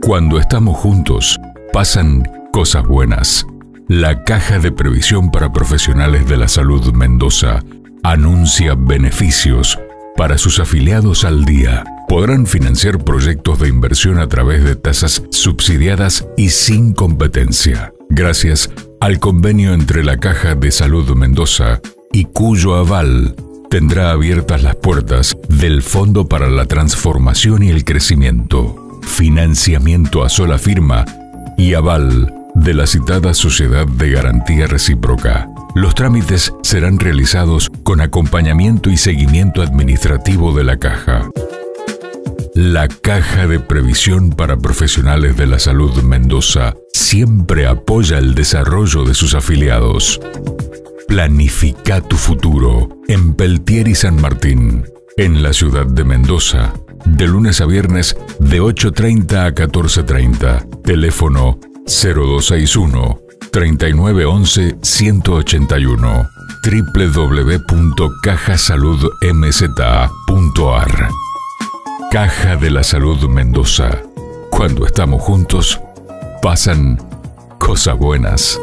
Cuando estamos juntos, pasan cosas buenas. La Caja de Previsión para Profesionales de la Salud Mendoza anuncia beneficios para sus afiliados al día. Podrán financiar proyectos de inversión a través de tasas subsidiadas y sin competencia, gracias al convenio entre la Caja de Salud Mendoza y cuyo aval tendrá abiertas las puertas del Fondo para la Transformación y el Crecimiento, financiamiento a sola firma y aval de la citada Sociedad de Garantía Recíproca. Los trámites serán realizados con acompañamiento y seguimiento administrativo de la caja. La Caja de Previsión para Profesionales de la Salud Mendoza siempre apoya el desarrollo de sus afiliados. Planifica tu futuro en Peltier y San Martín, en la ciudad de Mendoza, de lunes a viernes de 8.30 a 14.30. Teléfono 0261 3911 181 www.cajasaludmza.ar Caja de la Salud Mendoza. Cuando estamos juntos, pasan cosas buenas.